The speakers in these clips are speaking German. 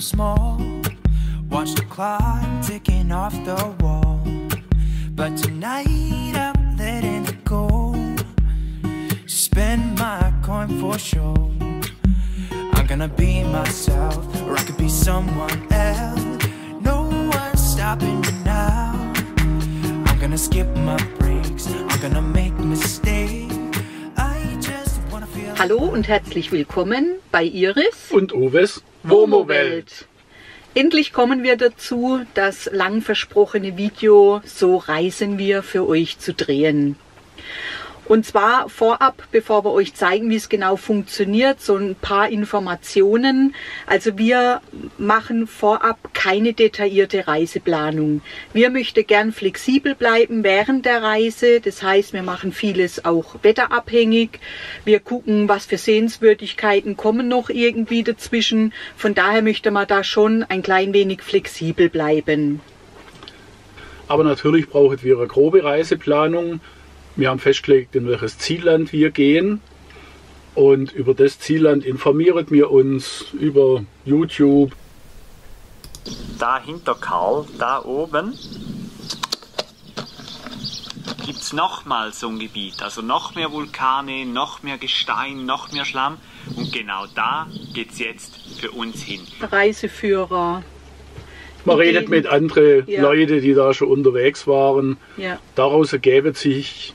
so small. Watch the clock ticking off the wall. But tonight I'm letting it go. Spend my coin for sure. I'm gonna be myself, or I could be someone else. No one's stopping me now. I'm gonna skip my breaks. I'm gonna make mistakes. I just wanna feel. Hallo und herzlich willkommen bei Iris und Uwes Womo-Welt. Endlich kommen wir dazu, das lang versprochene Video So reisen wir für euch zu drehen. Und zwar vorab, bevor wir euch zeigen, wie es genau funktioniert, so ein paar Informationen. Also wir machen vorab keine detaillierte Reiseplanung. Wir möchten gern flexibel bleiben während der Reise. Das heißt, wir machen vieles auch wetterabhängig. Wir gucken, was für Sehenswürdigkeiten kommen noch irgendwie dazwischen. Von daher möchte man da schon ein klein wenig flexibel bleiben. Aber natürlich braucht wir eine grobe Reiseplanung. Wir haben festgelegt, in welches Zielland wir gehen. Und über das Zielland informieren wir uns über YouTube. Da hinter Karl, da oben, gibt es nochmal so ein Gebiet. Also noch mehr Vulkane, noch mehr Gestein, noch mehr Schlamm. Und genau da geht es jetzt für uns hin. Reiseführer. Man redet mit anderen Ja. Leuten, die da schon unterwegs waren. Ja. Daraus ergeben sich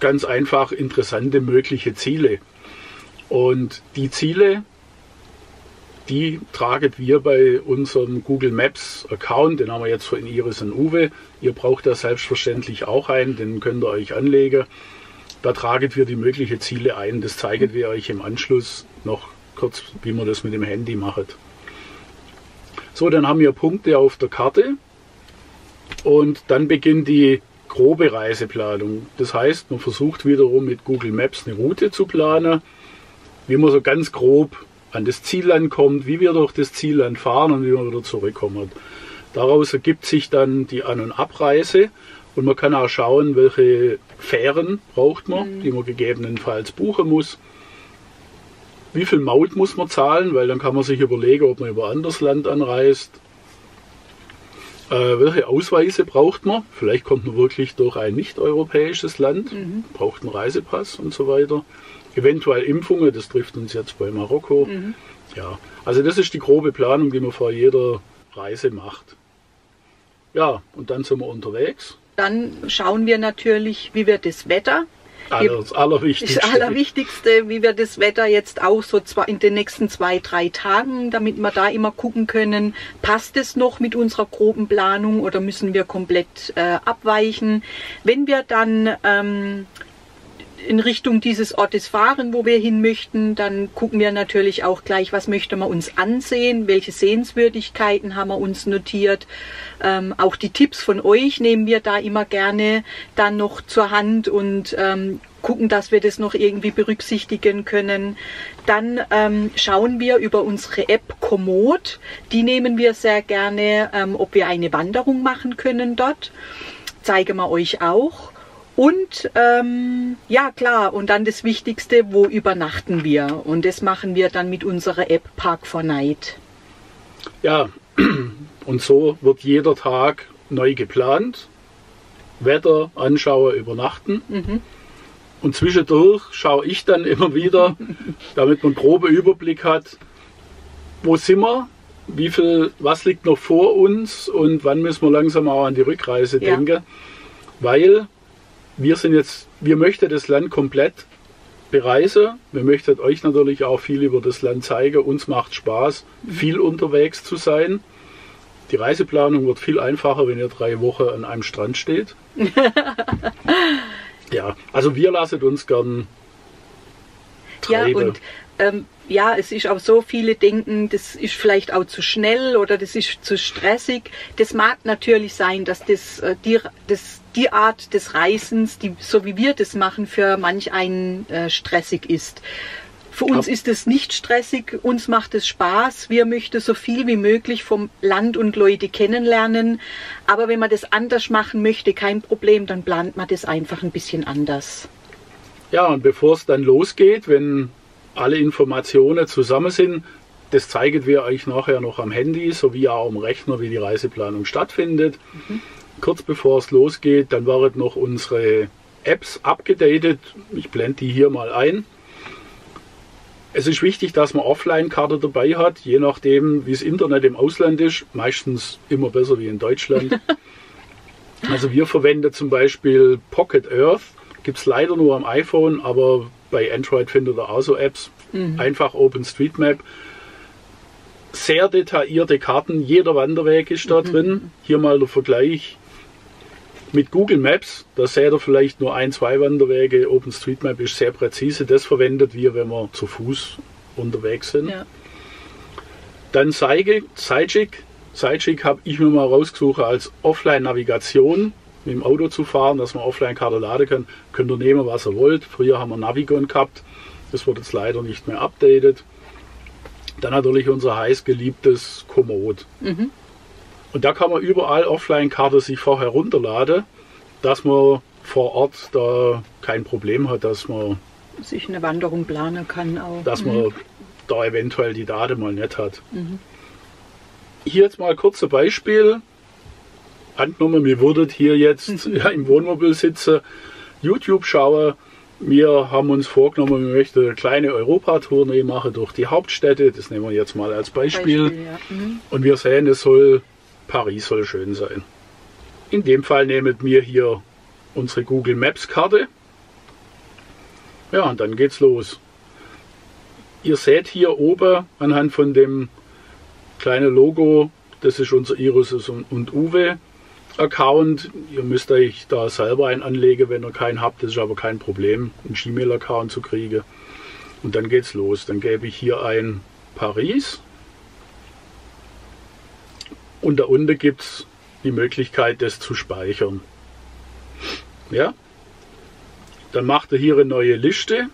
ganz einfach interessante mögliche Ziele. Und die Ziele, die tragen wir bei unserem Google Maps Account, den haben wir jetzt von Iris und Uwe. Ihr braucht das selbstverständlich auch ein, den könnt ihr euch anlegen. Da tragen wir die möglichen Ziele ein. Das zeigen wir euch im Anschluss noch kurz, wie man das mit dem Handy macht. So, dann haben wir Punkte auf der Karte und dann beginnt die grobe Reiseplanung. Das heißt, man versucht wiederum mit Google Maps eine Route zu planen, wie man so ganz grob an das Zielland kommt, wie wir durch das Zielland fahren und wie man wieder zurückkommen. Daraus ergibt sich dann die An- und Abreise und man kann auch schauen, welche Fähren braucht man, die man gegebenenfalls buchen muss. Wie viel Maut muss man zahlen, weil dann kann man sich überlegen, ob man über anderes Land anreist. Äh, welche Ausweise braucht man? Vielleicht kommt man wirklich durch ein nicht-europäisches Land, braucht einen Reisepass und so weiter. Eventuell Impfungen, das trifft uns jetzt bei Marokko. Ja, also das ist die grobe Planung, die man vor jeder Reise macht. Ja, und dann sind wir unterwegs. Dann schauen wir natürlich, wie wird das Wetter. Das Allerwichtigste. Das Allerwichtigste, wie wir das Wetter jetzt auch so zwei, in den nächsten zwei, drei Tagen, damit wir da immer gucken können, passt es noch mit unserer groben Planung oder müssen wir komplett äh, abweichen. Wenn wir dann ähm, in Richtung dieses Ortes fahren, wo wir hin möchten, dann gucken wir natürlich auch gleich, was möchten wir uns ansehen, welche Sehenswürdigkeiten haben wir uns notiert. Ähm, auch die Tipps von euch nehmen wir da immer gerne dann noch zur Hand und ähm, gucken, dass wir das noch irgendwie berücksichtigen können. Dann ähm, schauen wir über unsere App Komoot. Die nehmen wir sehr gerne, ähm, ob wir eine Wanderung machen können dort. Zeigen wir euch auch. Und ähm, ja klar, und dann das Wichtigste, wo übernachten wir? Und das machen wir dann mit unserer App Park for Night. Ja, und so wird jeder Tag neu geplant. Wetter anschauen, übernachten. Und zwischendurch schaue ich dann immer wieder, damit man einen groben Überblick hat, wo sind wir, wie viel, was liegt noch vor uns und wann müssen wir langsam auch an die Rückreise Ja. denken. Weil wir sind jetzt, wir möchten das Land komplett bereisen. Wir möchten euch natürlich auch viel über das Land zeigen. Uns macht Spaß, viel unterwegs zu sein. Die Reiseplanung wird viel einfacher, wenn ihr drei Wochen an einem Strand steht. ja, also wir lassen uns gern Ja, treiben. und ähm, ja, es ist auch so, viele denken, das ist vielleicht auch zu schnell oder das ist zu stressig. Das mag natürlich sein, dass das, äh, die, das, die Art des Reisens, die, so wie wir das machen, für manch einen äh, stressig ist. Für uns ist es nicht stressig, uns macht es Spaß. Wir möchten so viel wie möglich vom Land und Leute kennenlernen. Aber wenn man das anders machen möchte, kein Problem, dann plant man das einfach ein bisschen anders. Ja, und bevor es dann losgeht, wenn alle Informationen zusammen sind, Das zeigen wir euch nachher noch am Handy sowie auch am Rechner, wie die Reiseplanung stattfindet. Mhm. Kurz bevor es losgeht, dann werden noch unsere Apps abgedatet. Ich blende die hier mal ein. Es ist wichtig, dass man Offline-Karte dabei hat, je nachdem, wie das Internet im Ausland ist. Meistens immer besser wie in Deutschland. also wir verwenden zum Beispiel Pocket Earth. Gibt es leider nur am iPhone, aber bei Android findet ihr auch so Apps. Mhm. Einfach OpenStreetMap. Sehr detaillierte Karten, jeder Wanderweg ist da mhm. drin. Hier mal der Vergleich mit Google Maps, da seht ihr vielleicht nur ein, zwei Wanderwege. OpenStreetMap ist sehr präzise. Das verwendet wir, wenn wir zu Fuß unterwegs sind. Ja. Dann Sidechick. Sidechick habe ich mir mal rausgesucht als Offline-Navigation mit dem Auto zu fahren, dass man Offline-Karte laden kann. Könnt ihr nehmen, was ihr wollt. Früher haben wir Navigon gehabt. Das wird jetzt leider nicht mehr updated. Dann natürlich unser heiß geliebtes Komoot. Mhm. Und da kann man überall Offline-Karte sich vorher runterladen, dass man vor Ort da kein Problem hat, dass man sich eine Wanderung planen kann auch. Dass mhm. man da eventuell die Daten mal nicht hat. Mhm. Hier jetzt mal ein kurzes Beispiel. Angenommen, wir würdet hier jetzt mhm. im Wohnmobil sitzen, YouTube schauen. Wir haben uns vorgenommen, wir möchten eine kleine Europatournee machen durch die Hauptstädte. Das nehmen wir jetzt mal als Beispiel. Beispiel ja. mhm. Und wir sehen, es soll Paris soll schön sein. In dem Fall nehmen wir hier unsere Google Maps Karte. Ja, und dann geht's los. Ihr seht hier oben anhand von dem kleinen Logo, das ist unser Iris und Uwe Account. Ihr müsst euch da selber einen anlegen, wenn ihr keinen habt. Das ist aber kein Problem, einen Gmail-Account zu kriegen. Und dann geht's los. Dann gebe ich hier ein Paris und da unten gibt es die Möglichkeit, das zu speichern. Ja, dann macht er hier eine neue Liste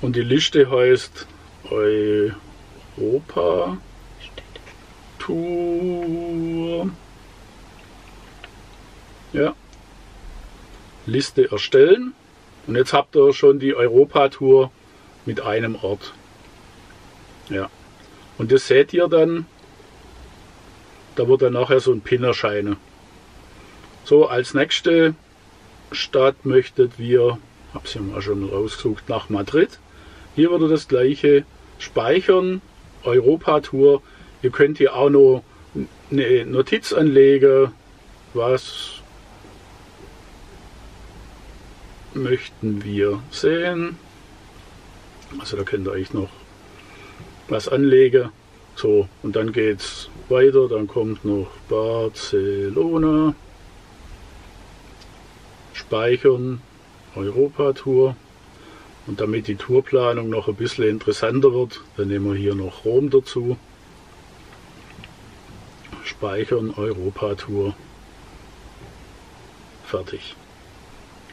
und die Liste heißt Europa Tour. Ja, Liste erstellen und jetzt habt ihr schon die Europa-Tour mit einem Ort. Ja, und das seht ihr dann da wird dann nachher so ein Pin erscheinen. So, als nächste Stadt möchtet wir, habe ja mal schon rausgesucht, nach Madrid. Hier würde das gleiche speichern, Europa-Tour. Ihr könnt hier auch noch eine Notiz anlegen, was möchten wir sehen. Also da könnt ihr euch noch was anlegen. So, und dann geht es weiter, dann kommt noch Barcelona, Speichern, Europa-Tour. Und damit die Tourplanung noch ein bisschen interessanter wird, dann nehmen wir hier noch Rom dazu. Speichern, Europa-Tour. Fertig.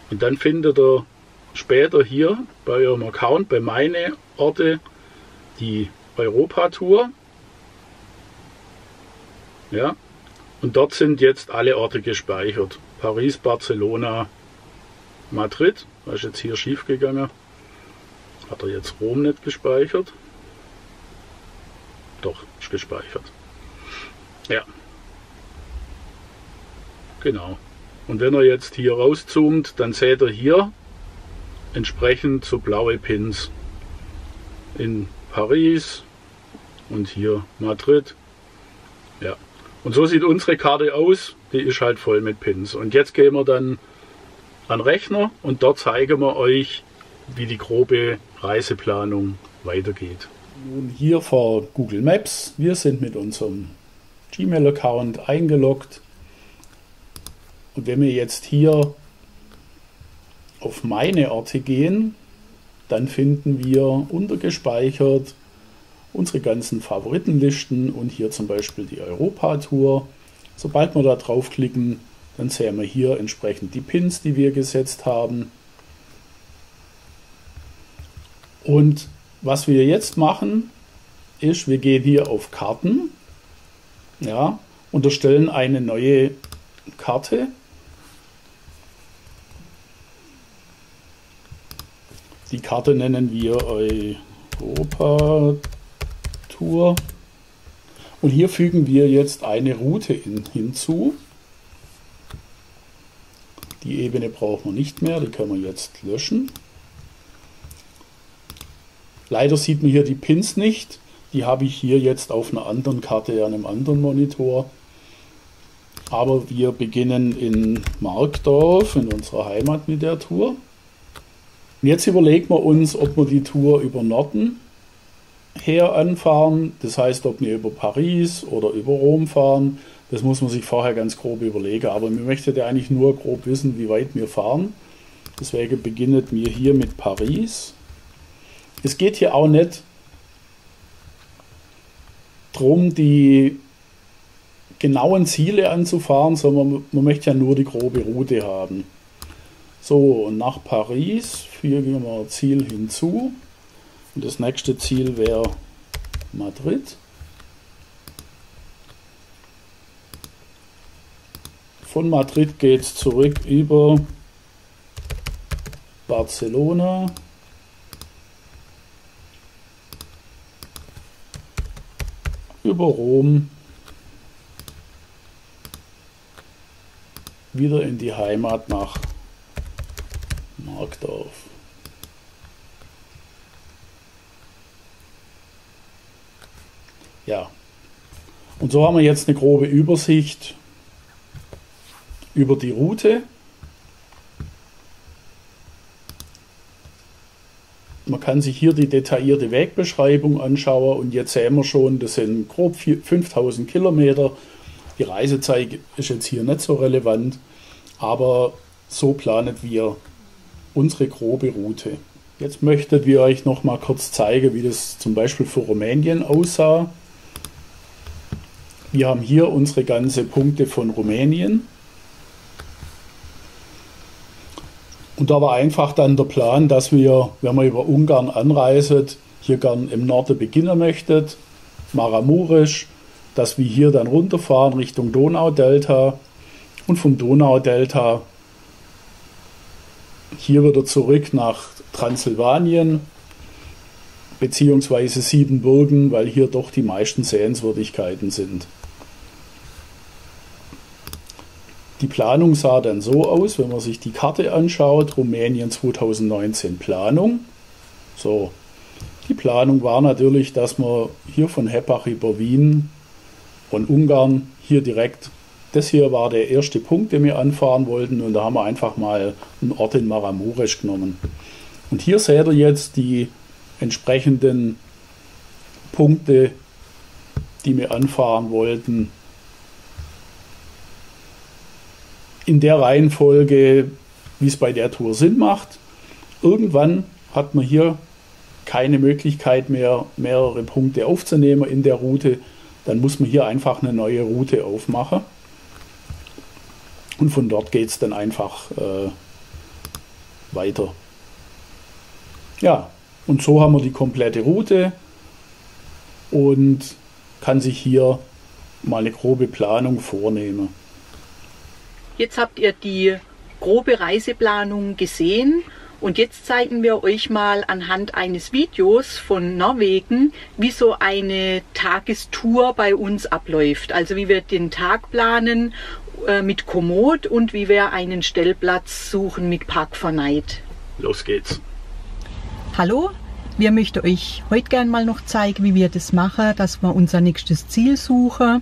Und dann findet ihr später hier bei eurem Account, bei meine Orte, die Europa-Tour. Ja? Und dort sind jetzt alle Orte gespeichert. Paris, Barcelona, Madrid. Was ist jetzt hier schief gegangen? Hat er jetzt Rom nicht gespeichert? Doch, ist gespeichert. Ja. Genau. Und wenn er jetzt hier rauszoomt, dann seht ihr hier entsprechend so blaue Pins in Paris und hier Madrid. Ja. Und so sieht unsere Karte aus. Die ist halt voll mit Pins. Und jetzt gehen wir dann an Rechner und dort zeigen wir euch, wie die grobe Reiseplanung weitergeht. Nun hier vor Google Maps. Wir sind mit unserem Gmail-Account eingeloggt. Und wenn wir jetzt hier auf meine Orte gehen, dann finden wir untergespeichert unsere ganzen Favoritenlisten und hier zum Beispiel die Europa-Tour. Sobald wir da draufklicken, dann sehen wir hier entsprechend die Pins, die wir gesetzt haben. Und was wir jetzt machen, ist, wir gehen hier auf Karten ja, und erstellen eine neue Karte. Die Karte nennen wir Europa Tour. Und hier fügen wir jetzt eine Route in, hinzu. Die Ebene brauchen wir nicht mehr, die können wir jetzt löschen. Leider sieht man hier die Pins nicht. Die habe ich hier jetzt auf einer anderen Karte an einem anderen Monitor. Aber wir beginnen in Markdorf, in unserer Heimat mit der Tour. Und jetzt überlegen wir uns, ob wir die Tour über Norden her anfahren. Das heißt, ob wir über Paris oder über Rom fahren. Das muss man sich vorher ganz grob überlegen. Aber mir möchte ja eigentlich nur grob wissen, wie weit wir fahren. Deswegen beginnet mir hier mit Paris. Es geht hier auch nicht darum, die genauen Ziele anzufahren, sondern man möchte ja nur die grobe Route haben. So, und nach Paris fügen wir Ziel hinzu. Und das nächste Ziel wäre Madrid. Von Madrid geht es zurück über Barcelona. Über Rom. Wieder in die Heimat nach Markdorf. Ja. Und so haben wir jetzt eine grobe Übersicht über die Route. Man kann sich hier die detaillierte Wegbeschreibung anschauen und jetzt sehen wir schon, das sind grob 5000 Kilometer. Die Reisezeit ist jetzt hier nicht so relevant, aber so planen wir unsere grobe Route. Jetzt möchten wir euch noch mal kurz zeigen, wie das zum Beispiel für Rumänien aussah. Wir haben hier unsere ganzen Punkte von Rumänien. Und da war einfach dann der Plan, dass wir, wenn wir über Ungarn anreisen, hier gern im Norden beginnen möchtet, Maramurisch, dass wir hier dann runterfahren Richtung Donaudelta und vom Donaudelta hier wieder zurück nach Transsilvanien beziehungsweise Siebenbürgen, weil hier doch die meisten Sehenswürdigkeiten sind. Die Planung sah dann so aus, wenn man sich die Karte anschaut, Rumänien 2019 Planung. So, die Planung war natürlich, dass man hier von Heppach über Wien und Ungarn hier direkt, das hier war der erste Punkt, den wir anfahren wollten und da haben wir einfach mal einen Ort in Maramuresch genommen. Und hier seht ihr jetzt die entsprechenden Punkte, die wir anfahren wollten in der Reihenfolge, wie es bei der Tour Sinn macht. Irgendwann hat man hier keine Möglichkeit mehr, mehrere Punkte aufzunehmen in der Route. Dann muss man hier einfach eine neue Route aufmachen. Und von dort geht es dann einfach äh, weiter. Ja, und so haben wir die komplette Route und kann sich hier mal eine grobe Planung vornehmen. Jetzt habt ihr die grobe Reiseplanung gesehen und jetzt zeigen wir euch mal anhand eines Videos von Norwegen, wie so eine Tagestour bei uns abläuft. Also wie wir den Tag planen äh, mit Komoot und wie wir einen Stellplatz suchen mit Park for Night. Los geht's. Hallo, wir möchten euch heute gerne mal noch zeigen, wie wir das machen, dass wir unser nächstes Ziel suchen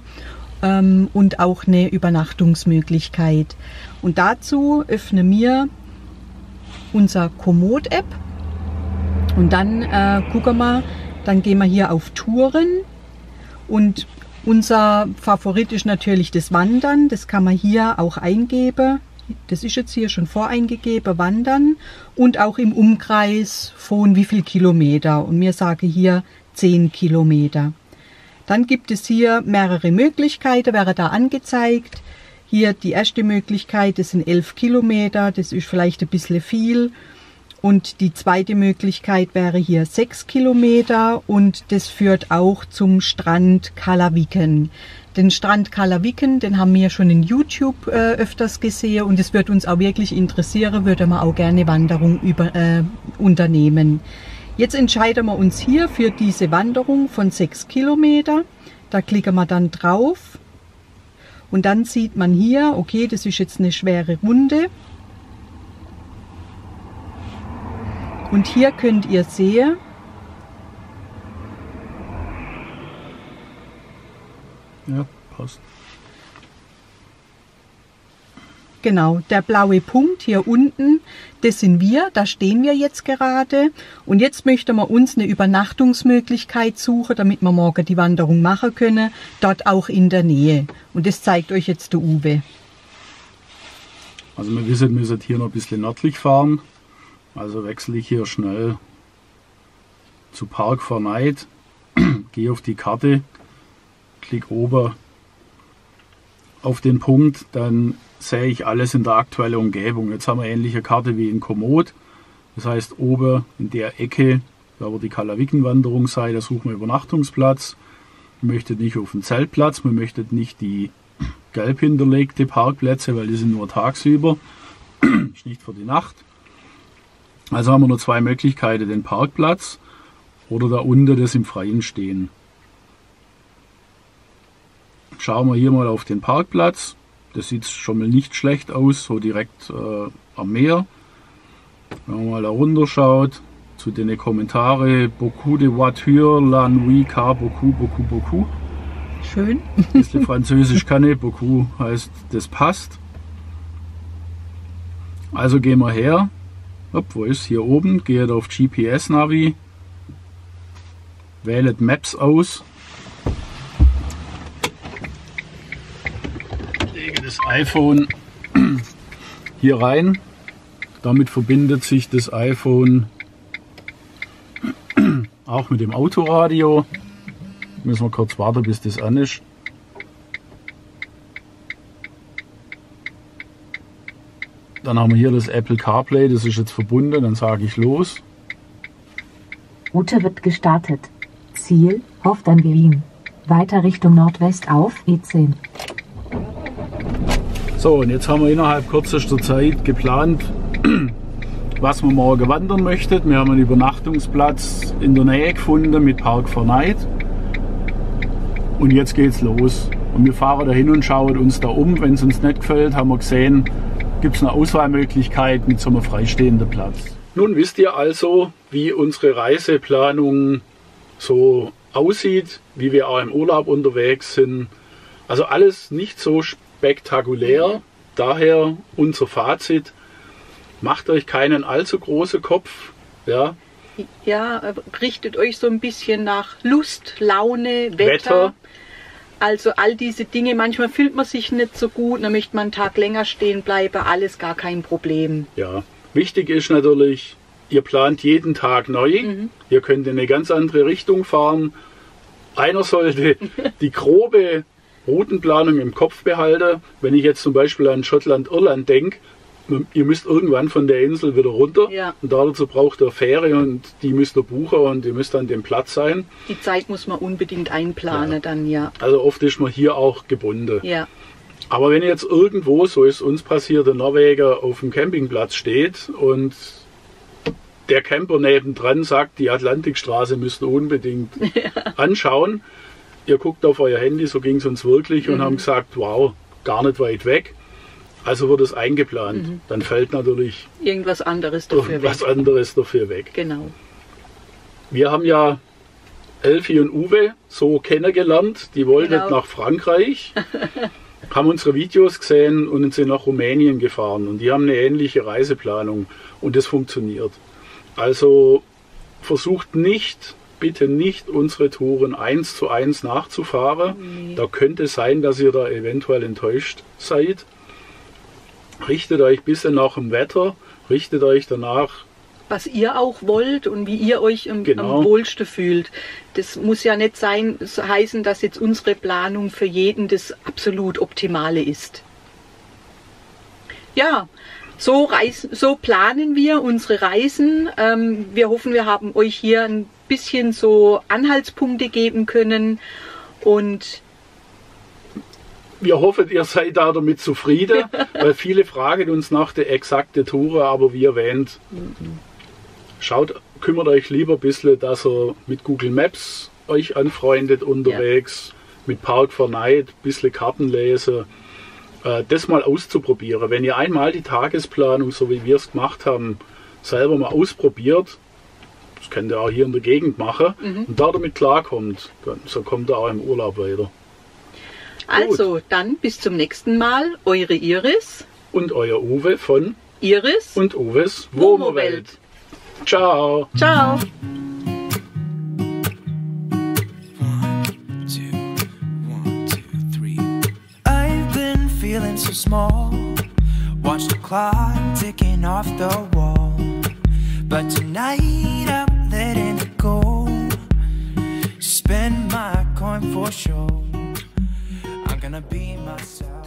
ähm, und auch eine Übernachtungsmöglichkeit. Und dazu öffnen wir unser Komoot-App und dann äh, gucken wir, dann gehen wir hier auf Touren und unser Favorit ist natürlich das Wandern. Das kann man hier auch eingeben. Das ist jetzt hier schon voreingegeben, Wandern und auch im Umkreis von wie viel Kilometer. Und mir sage hier 10 Kilometer. Dann gibt es hier mehrere Möglichkeiten, wäre da angezeigt. Hier die erste Möglichkeit, das sind 11 Kilometer, das ist vielleicht ein bisschen viel. Und die zweite Möglichkeit wäre hier 6 Kilometer und das führt auch zum Strand Kalawiken. Den Strand Kalawiken, den haben wir schon in YouTube äh, öfters gesehen und es wird uns auch wirklich interessieren, würde man auch gerne Wanderung über, äh, unternehmen. Jetzt entscheiden wir uns hier für diese Wanderung von 6 Kilometer. Da klicken wir dann drauf und dann sieht man hier, okay, das ist jetzt eine schwere Runde. Und hier könnt ihr sehen, Ja, passt. Genau, der blaue Punkt hier unten, das sind wir, da stehen wir jetzt gerade. Und jetzt möchten wir uns eine Übernachtungsmöglichkeit suchen, damit wir morgen die Wanderung machen können, dort auch in der Nähe. Und das zeigt euch jetzt der Uwe. Also wir wissen, wir müssen hier noch ein bisschen nördlich fahren. Also wechsle ich hier schnell zu Park Verneid, gehe auf die Karte, klick oben auf den Punkt, dann sehe ich alles in der aktuellen Umgebung. Jetzt haben wir ähnliche Karte wie in Komoot. Das heißt, oben in der Ecke, da wo die Kalawikenwanderung sei, da suchen wir Übernachtungsplatz. Wir möchten nicht auf den Zeltplatz, wir möchten nicht die gelb hinterlegte Parkplätze, weil die sind nur tagsüber, nicht für die Nacht. Also haben wir nur zwei Möglichkeiten, den Parkplatz oder da unten das im Freien stehen. Schauen wir hier mal auf den Parkplatz. Das sieht schon mal nicht schlecht aus, so direkt äh, am Meer. Wenn man mal da runter schaut, zu den Kommentare, beaucoup de voitures, la nuit, car beaucoup, beaucoup, beaucoup. Schön. Ein bisschen Französisch kann ich, beaucoup heißt, das passt. Also gehen wir her. Hopp, wo ist hier oben? Geht auf GPS-Navi. Wählet Maps aus. Das iPhone hier rein. Damit verbindet sich das iPhone auch mit dem Autoradio. Müssen wir kurz warten, bis das an ist. Dann haben wir hier das Apple CarPlay, das ist jetzt verbunden. Dann sage ich los. Route wird gestartet. Ziel, Hoft an Wien. Weiter Richtung Nordwest auf E E10. So, und jetzt haben wir innerhalb kürzester Zeit geplant, was wir morgen wandern möchten. Wir haben einen Übernachtungsplatz in der Nähe gefunden mit Park Verneid. Und jetzt geht's los. Und wir fahren dahin und schauen uns da um. Wenn es uns nicht gefällt, haben wir gesehen, gibt es eine Auswahlmöglichkeit mit so einem freistehenden Platz. Nun wisst ihr also, wie unsere Reiseplanung so aussieht, wie wir auch im Urlaub unterwegs sind. Also alles nicht so spektakulär. Daher unser Fazit. Macht euch keinen allzu großen Kopf. Ja, Ja, richtet euch so ein bisschen nach Lust, Laune, Wetter. Wetter. Also all diese Dinge, manchmal fühlt man sich nicht so gut, dann möchte man einen Tag länger stehen bleiben, alles gar kein Problem. Ja, wichtig ist natürlich, ihr plant jeden Tag neu. Ihr könnt in eine ganz andere Richtung fahren. Einer sollte die grobe Routenplanung im Kopf behalten. Wenn ich jetzt zum Beispiel an Schottland-Irland denke, ihr müsst irgendwann von der Insel wieder runter. Ja. Und dazu braucht ihr Fähre und die müsst ihr buchen und ihr müsst an dem Platz sein. Die Zeit muss man unbedingt einplanen Ja. dann, ja. Also oft ist man hier auch gebunden. Ja, Aber wenn jetzt irgendwo, so ist uns passiert, der Norweger auf dem Campingplatz steht und der Camper nebendran sagt, die Atlantikstraße müsst ihr unbedingt anschauen. Ihr guckt auf euer Handy, so ging es uns wirklich und haben gesagt, wow, gar nicht weit weg. Also wird es eingeplant. Dann fällt natürlich irgendwas anderes dafür was weg. anderes dafür weg. Genau. Wir haben ja Elfi und Uwe so kennengelernt. Die wollten Genau. nach Frankreich, haben unsere Videos gesehen und sind nach Rumänien gefahren. Und die haben eine ähnliche Reiseplanung und das funktioniert. Also versucht nicht, bitte nicht unsere Touren eins zu eins nachzufahren. Da könnte sein, dass ihr da eventuell enttäuscht seid. Richtet euch ein bisschen nach dem Wetter, richtet euch danach Was ihr auch wollt und wie ihr euch am, Genau. am wohlsten fühlt. Das muss ja nicht sein, so heißen, dass jetzt unsere Planung für jeden das absolut Optimale ist. Ja, so, reisen, so planen wir unsere Reisen. Ähm, wir hoffen, wir haben euch hier ein bisschen so Anhaltspunkte geben können. Und Wir hoffen, ihr seid da damit zufrieden, weil viele fragen uns nach der exakten Tour, aber wie erwähnt, schaut kümmert euch lieber ein bisschen, dass ihr mit Google Maps euch anfreundet unterwegs, mit Park for Night, ein bisschen Karten lesen, äh, das mal auszuprobieren. Wenn ihr einmal die Tagesplanung, so wie wir es gemacht haben, selber mal ausprobiert, das könnt ihr auch hier in der Gegend machen und da damit klarkommt, dann, so kommt ihr auch im Urlaub weiter. Also, dann bis zum nächsten Mal. Eure Iris. Und euer Uwe von Iris. und Uwes Womo-Welt. Womo-Welt. Ciao! Ciao. feeling so small. Watch the clock ticking off the wall. But tonight go. Spend my coin for sure. I'm gonna be myself.